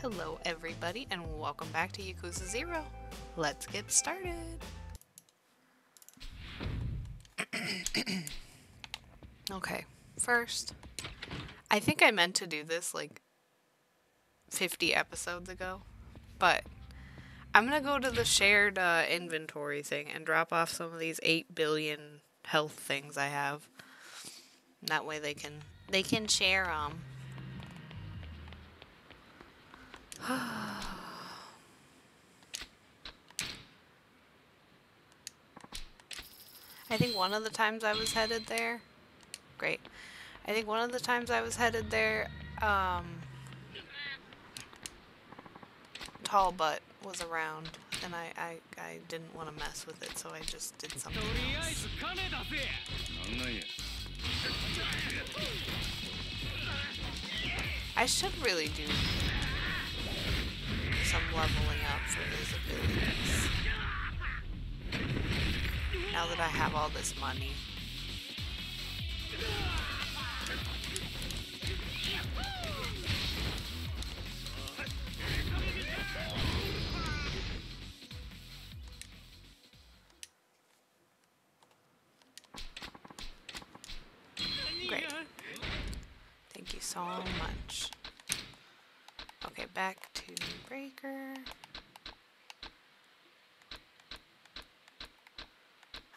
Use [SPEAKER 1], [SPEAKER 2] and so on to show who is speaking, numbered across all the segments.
[SPEAKER 1] Hello everybody and welcome back to Yakuza 0. Let's get started. okay, first, I think I meant to do this like 50 episodes ago, but I'm gonna go to the shared uh, inventory thing and drop off some of these 8 billion health things I have. That way they can they can share them. I think one of the times I was headed there, great. I think one of the times I was headed there, um, Tall Butt was around, and I, I, I didn't want to mess with it, so I just did something else. I should really do some leveling up for his abilities. Now that I have all this money.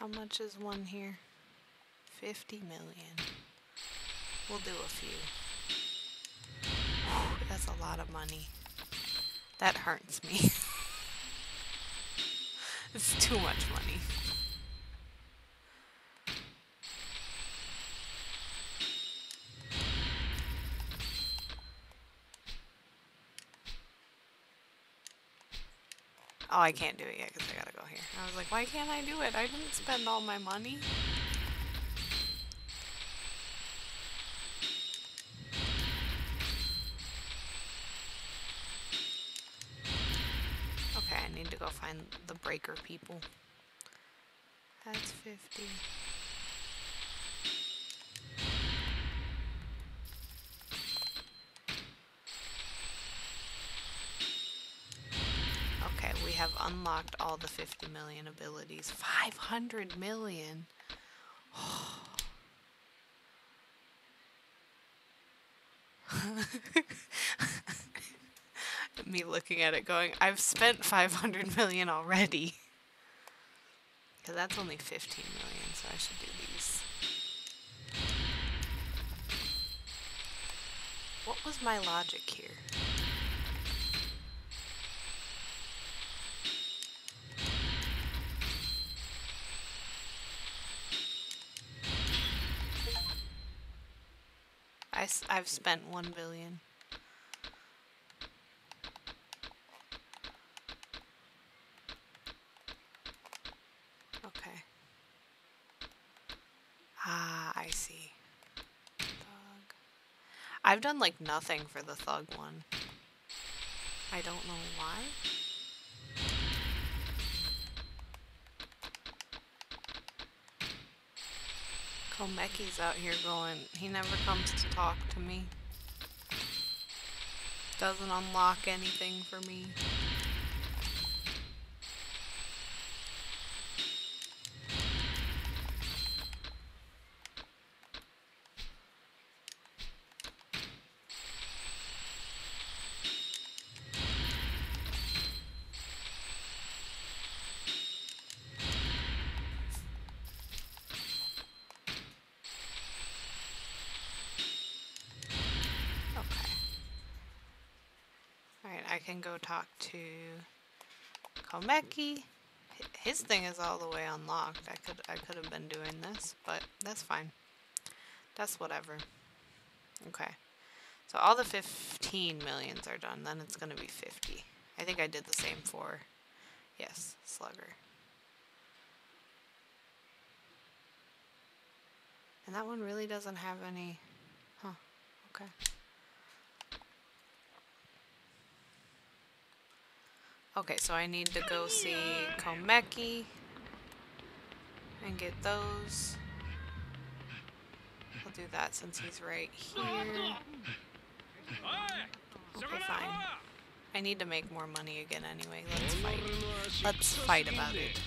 [SPEAKER 1] How much is one here? 50 million. We'll do a few. Whew, that's a lot of money. That hurts me. it's too much money. Oh, I can't do it yet because I gotta go here. I was like, why can't I do it? I didn't spend all my money. Okay, I need to go find the breaker people. That's 50. Okay, we have unlocked all the 50 million abilities. 500 million? Me looking at it going, I've spent 500 million already. Because that's only 15 million, so I should do these. What was my logic here? I, have spent one billion. Okay. Ah, I see. Thug. I've done like nothing for the thug one. I don't know why. Komaki's out here going, he never comes to talk to me. Doesn't unlock anything for me. Go talk to Komaki. His thing is all the way unlocked. I could I could have been doing this, but that's fine. That's whatever. Okay. So all the 15 millions are done, then it's gonna be 50. I think I did the same for, yes, Slugger. And that one really doesn't have any, huh, okay. Okay, so I need to go see Komaki and get those. I'll do that since he's right here. Okay, fine. I need to make more money again anyway. Let's fight. Let's fight about it.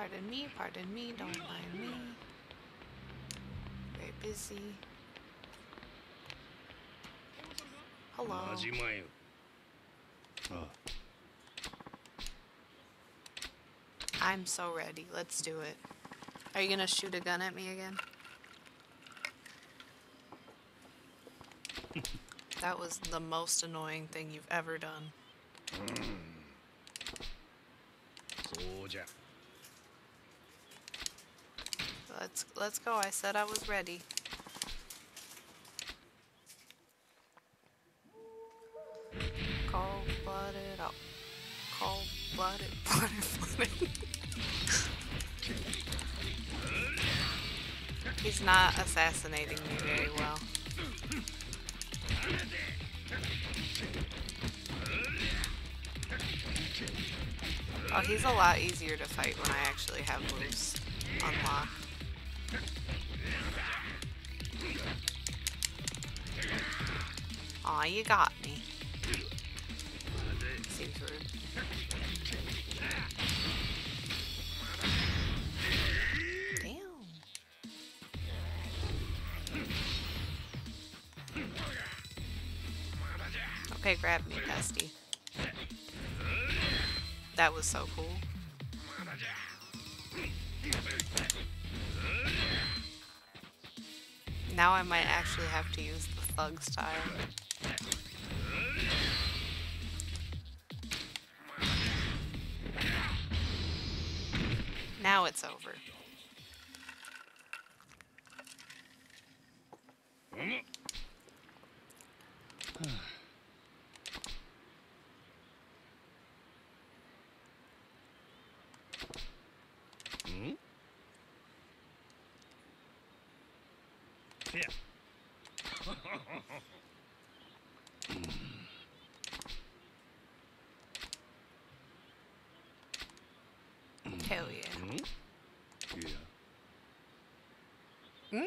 [SPEAKER 1] Pardon me, pardon me, don't mind me. Very busy. Hello.
[SPEAKER 2] Oh.
[SPEAKER 1] I'm so ready. Let's do it. Are you gonna shoot a gun at me again? that was the most annoying thing you've ever done. Let's let's go. I said I was ready. Cold blooded up. Cold blooded, blooded, blooded. He's not assassinating me very well. Oh, he's a lot easier to fight when I actually have moves unlocked. Aw, you got me. Seems rude. Okay, grab me, Pesty. That was so cool. Now I might actually have to use the thug style. it's over.
[SPEAKER 3] Yeah.
[SPEAKER 1] Hell yeah.
[SPEAKER 2] Mm -hmm.
[SPEAKER 1] Hmm?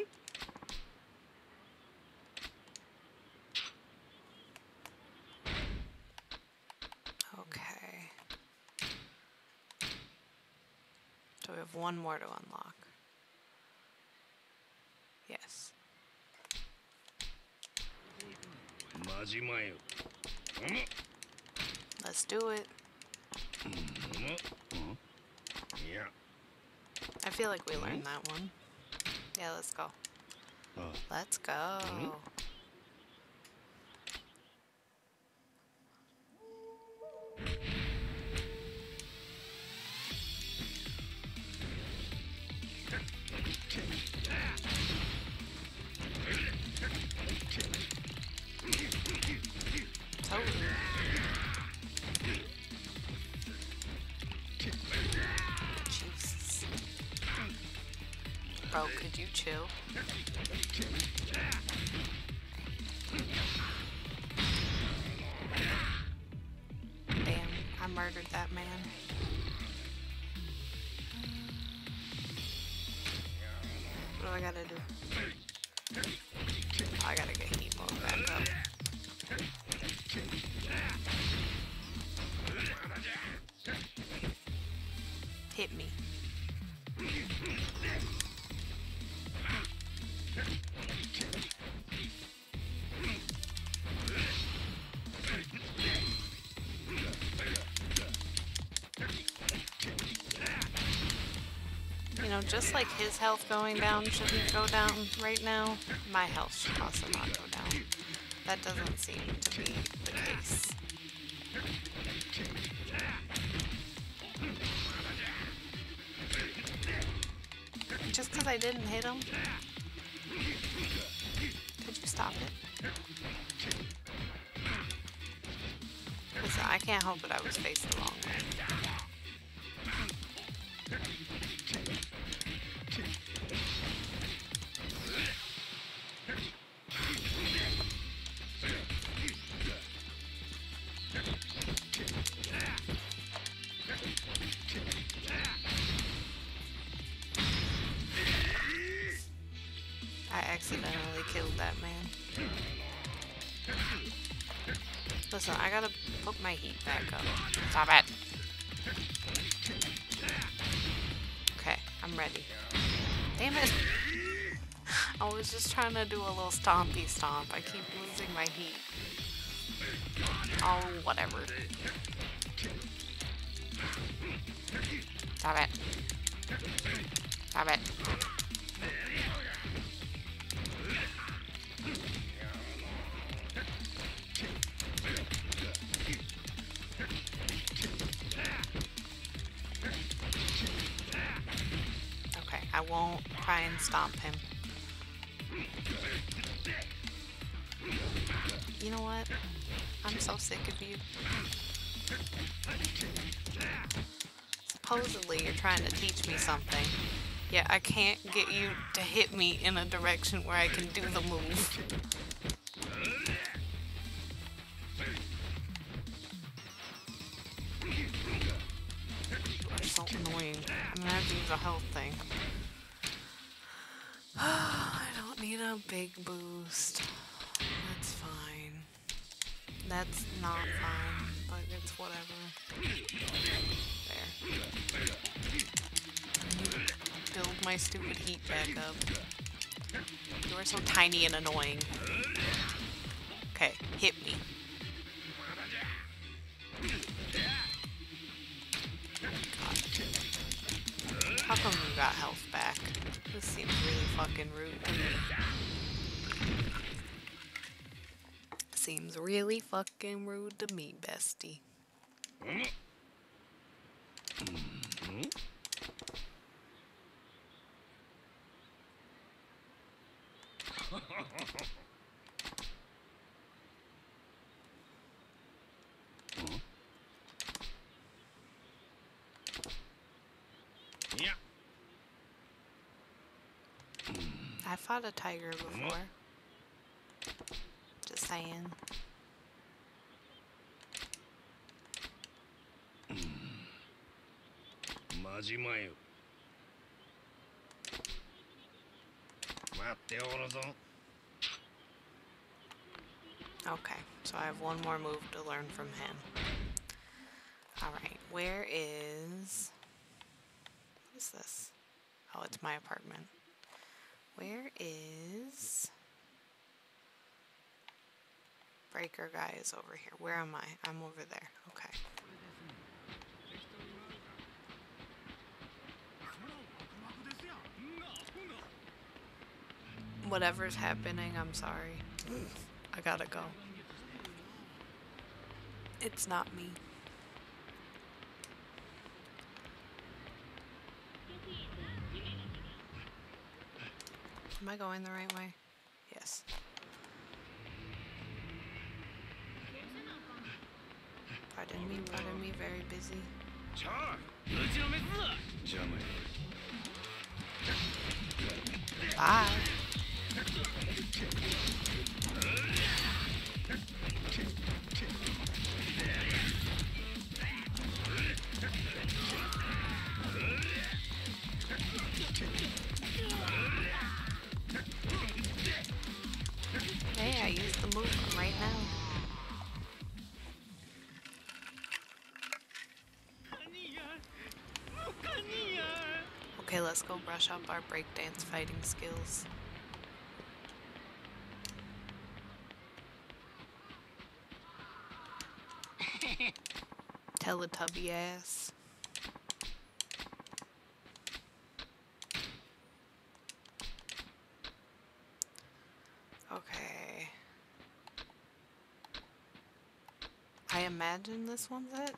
[SPEAKER 1] Okay. So we have one more to unlock. Yes. Let's do it.
[SPEAKER 3] Hmm.
[SPEAKER 1] Hmm feel like we learned that one. Yeah, let's go.
[SPEAKER 2] Oh.
[SPEAKER 1] Let's go. Mm-hmm. Bro, could you chill? Damn, I murdered that man. What do I gotta do? I gotta get heat mode back up. just like his health going down shouldn't go down right now, my health should also not go down. That doesn't seem to be the case. Just because I didn't hit him? Could you stop it? Listen, I can't help it I was facing along. My heat back up. Stop it. Okay, I'm ready. Damn it. I was just trying to do a little stompy stomp. I keep losing my heat. Oh, whatever. Stop it. Stop it. Stomp him. You know what? I'm so sick of you. Supposedly you're trying to teach me something. Yet I can't get you to hit me in a direction where I can do the move. Big boost. That's fine. That's not fine, but it's whatever. There. Build my stupid heat back up. You are so tiny and annoying. Okay, hit me. How come you got health back? This seems really fucking rude Really fucking rude to me, bestie. I fought a tiger before. Just saying.
[SPEAKER 3] マジまよ待っておるぞ
[SPEAKER 1] Okay, so I have one more move to learn from him. Alright, where is. What is this? Oh, it's my apartment. Where is. Breaker guy is over here. Where am I? I'm over there. Okay. whatever's happening, I'm sorry. I gotta go. It's not me. Am I going the right way? Yes. Pardon me, pardon me, very busy. Bye. Hey, I the right now. Okay, let's go brush up our breakdance fighting skills. Teletubby ass. Okay. I imagine this one's it.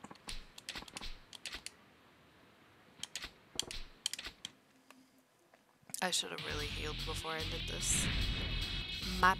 [SPEAKER 1] I should have really healed before I did this. Might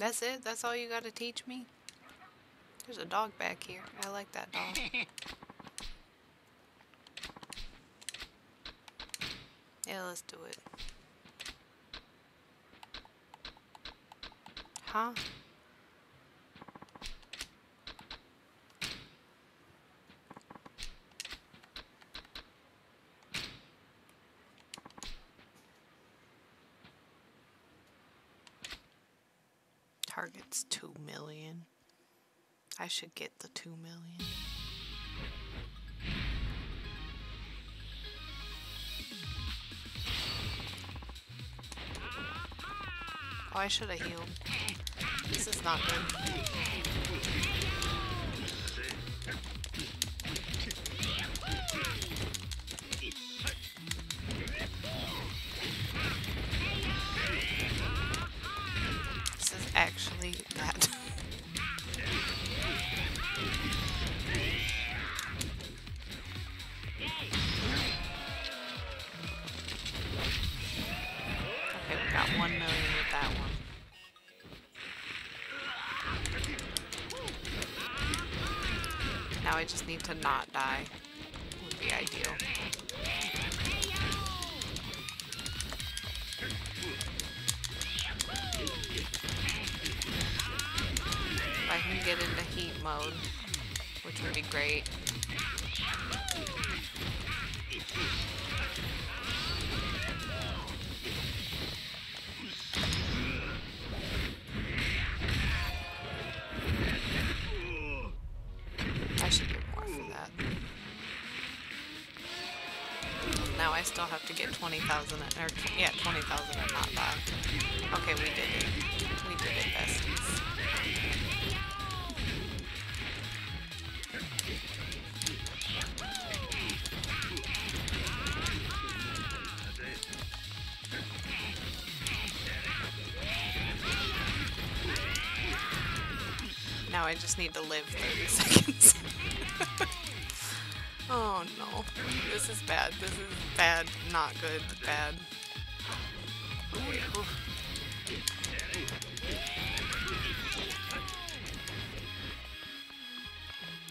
[SPEAKER 1] That's it? That's all you gotta teach me? There's a dog back here. I like that dog. Yeah, let's do it. Huh? Target's 2 million. I should get the 2 million. Oh, I should have healed. This is not good. I just need to not die. I still have to get 20,000 or yeah, 20,000 and not die. Okay, we did it. We did it, besties. Now I just need to live 30 seconds. Oh no. This is bad. This is bad. Not good. Bad.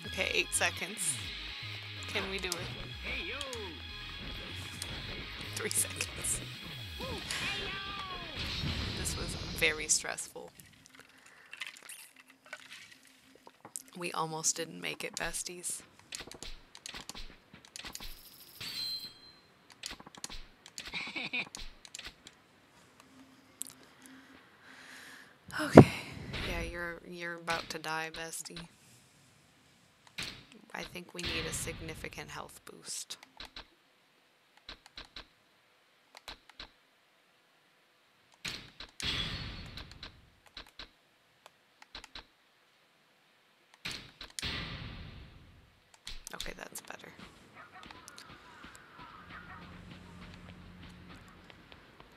[SPEAKER 1] Okay. Eight seconds. Can we do it? Three seconds. This was very stressful. We almost didn't make it, besties. Okay. Yeah, you're about to die, bestie. I think we need a significant health boost. Okay, that's better.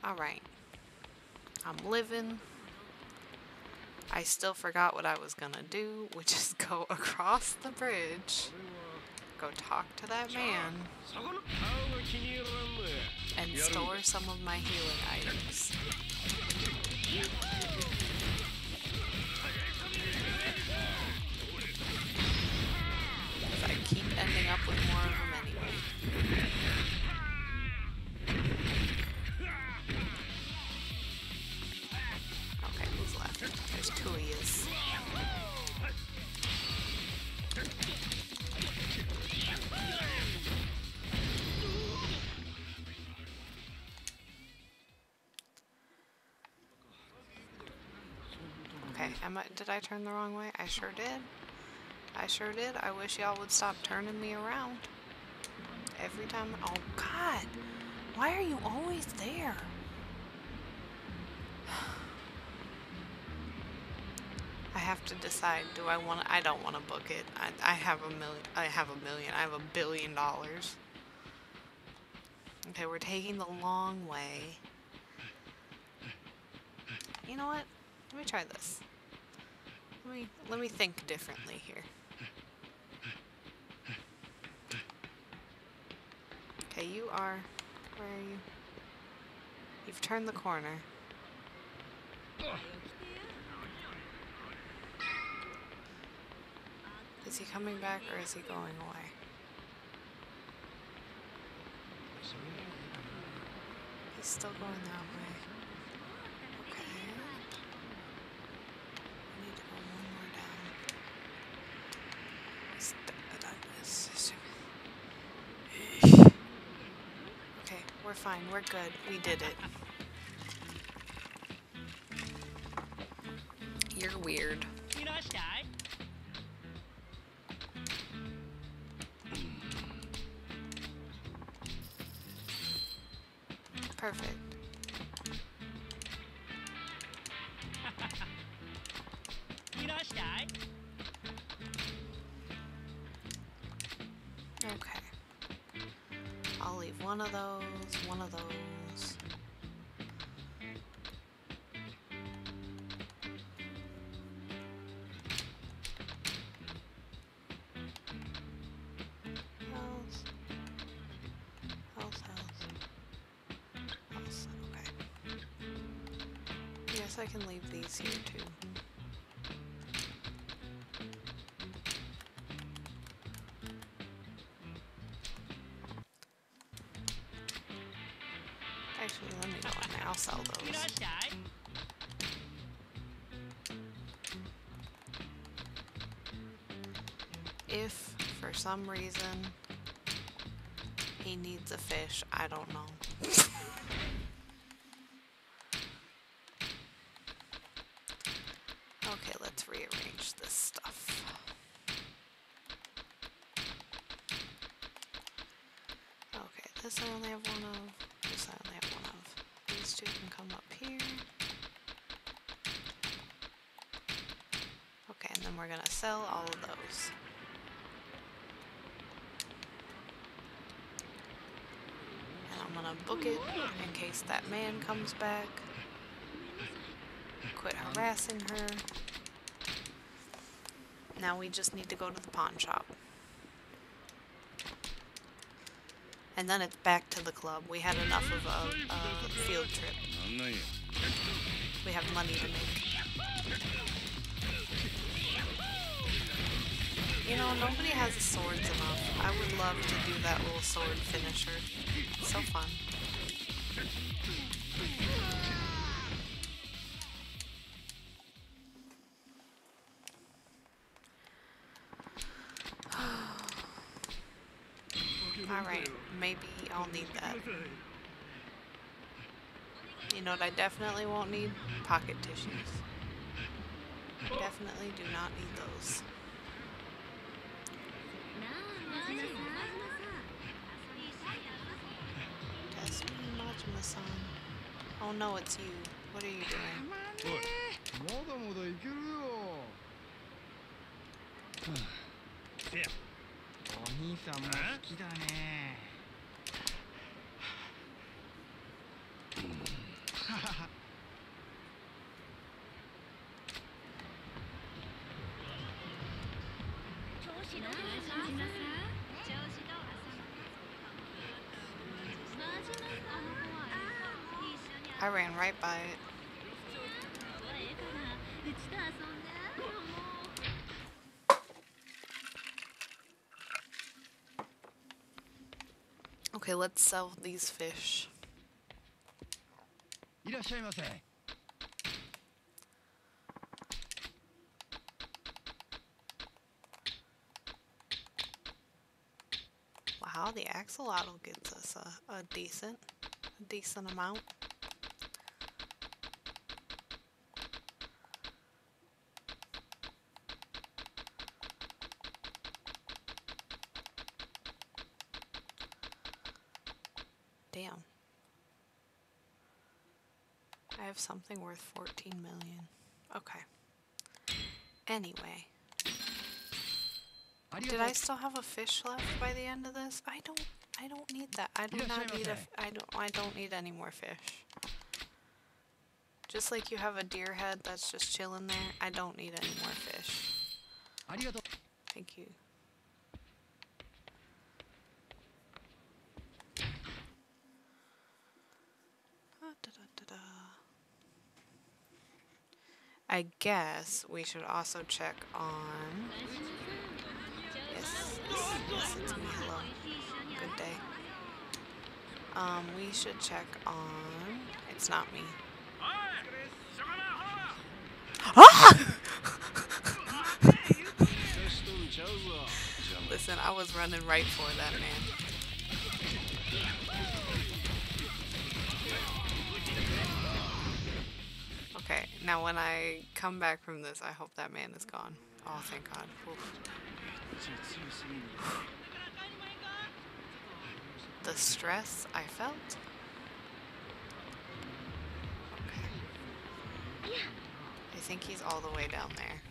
[SPEAKER 1] Alright. I'm living. I still forgot what I was gonna do, which is go across the bridge, go talk to that man, and store some of my healing items. Am I, did I turn the wrong way? I sure did. I sure did. I wish y'all would stop turning me around. Every time. Oh, God. Why are you always there? I have to decide. Do I want to? I don't want to book it. I, I have a million. I have a million. I have a billion dollars. Okay, we're taking the long way. You know what? Let me try this. Let me let me think differently here. Okay, you are. Where are you? You've turned the corner. Is he coming back or is he going away? He's still going that way. Okay. I need to go one more down. St- that is- Okay, we're fine. We're good. We did it. You're weird. Perfect. one of those, one of those. Some reason, he needs a fish, I don't know. okay, let's rearrange this stuff. Okay, this I only have one of. This I only have one of. These two can come up here. Okay, and then we're gonna sell all of those. Um, book it in case that man comes back. Quit harassing her. Now we just need to go to the pawn shop. And then it's back to the club. We had enough of a, a field trip.
[SPEAKER 3] Oh,
[SPEAKER 1] we have money to make. You know, nobody has swords enough. I would love to do that little sword finisher. So fun. Alright, maybe I'll need that. You know what I definitely won't need? Pocket tissues. Definitely do not need those. Oh no, it's you. What are you doing?
[SPEAKER 3] Good.
[SPEAKER 4] お兄さんも好きだね。
[SPEAKER 1] I ran right by it. Okay, let's sell these fish. Wow, the axolotl gets us a, a decent, a decent amount. something worth 14 million. Okay. Anyway. Did I still have a fish left by the end of this? I don't I don't need that. I do not need a I don't I don't need any more fish. Just like you have a deer head that's just chilling there, I don't need any more fish. Thank you. I guess we should also check on. Yes, yes, yes, it's me. Hello. Good day. Um, we should check on. It's not me. Ah! Listen, I was running right for that man. Okay, now when I come back from this, I hope that man is gone. Oh, thank God. The stress I felt. Okay. I think he's all the way down there.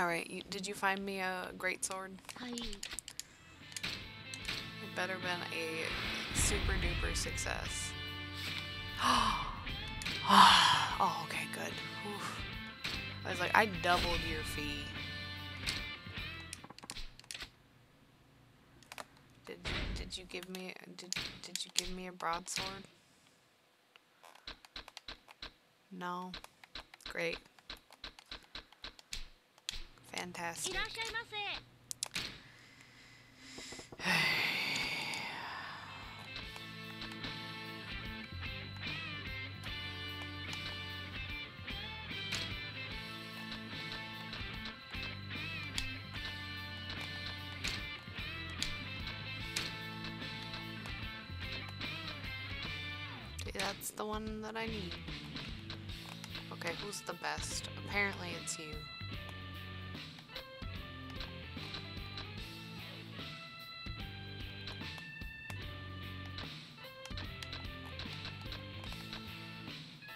[SPEAKER 1] All right, you, did you find me a great sword?
[SPEAKER 5] はい
[SPEAKER 1] It better been a super duper success. Ah, oh, okay, good. Oof. I was like, I doubled your fee. Did did you give me did did you give me a broadsword? No. Great. Fantastic. That's the one that I need. Okay, who's the best? Apparently it's you.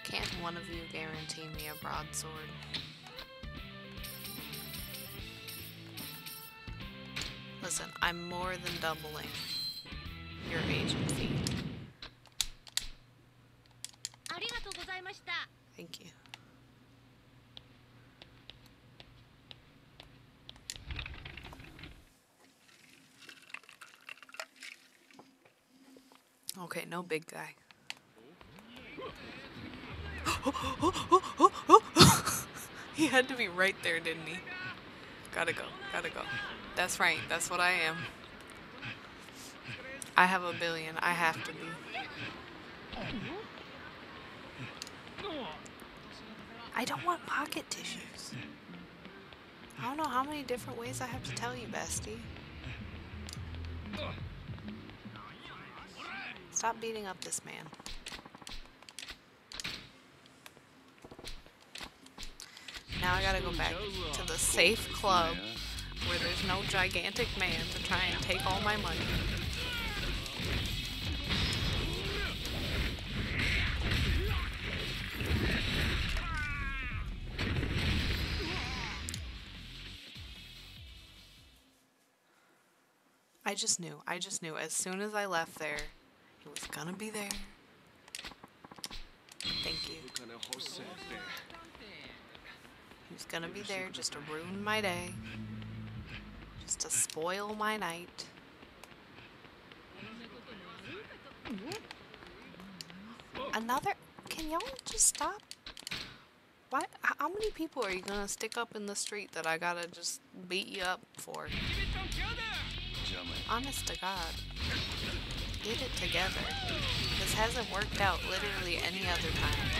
[SPEAKER 1] Can't one of you guarantee me a broadsword? Listen, I'm more than doubling no big guy. he had to be right there, didn't he? Gotta go, gotta go. That's right, that's what I am. I have a billion, I have to be. I don't want pocket tissues. I don't know how many different ways I have to tell you, bestie. Stop beating up this man. Now I gotta go back to the safe club where there's no gigantic man to try and take all my money. I just knew. I just knew. As soon as I left there, he was gonna be there. Thank you. He was gonna be there just to ruin my day. Just to spoil my night. Another. Can y'all just stop? Why? How many people are you gonna stick up in the street that I gotta just beat you up for? Honest to God. Get it together. This hasn't worked out literally any other time.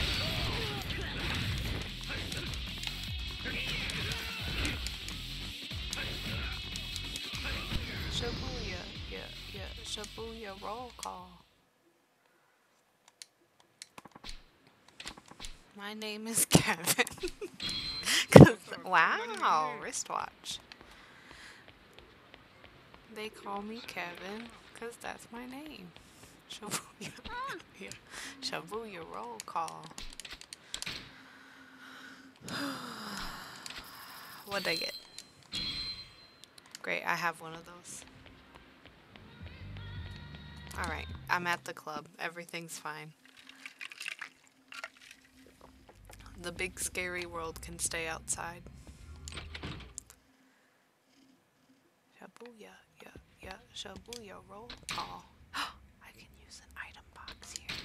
[SPEAKER 1] Shibuya, yeah, yeah, Shibuya roll call. My name is Kevin. wow, wristwatch. They call me Kevin because that's my name. Shibuya. Ah. yeah. Shibuya roll call. What'd I get? Great, I have one of those. Alright, I'm at the club. Everything's fine. The big scary world can stay outside. Shabuya, yeah, Shabuya roll call. I can use an item box here.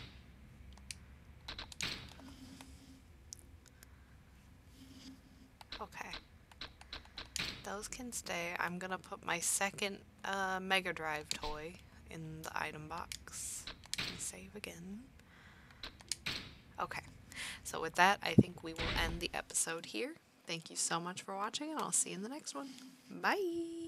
[SPEAKER 1] Okay. Those can stay. I'm gonna put my second uh, Mega Drive toy in the item box. Save again. Okay. So with that, I think we will end the episode here. Thank you so much for watching, and I'll see you in the next one. Bye!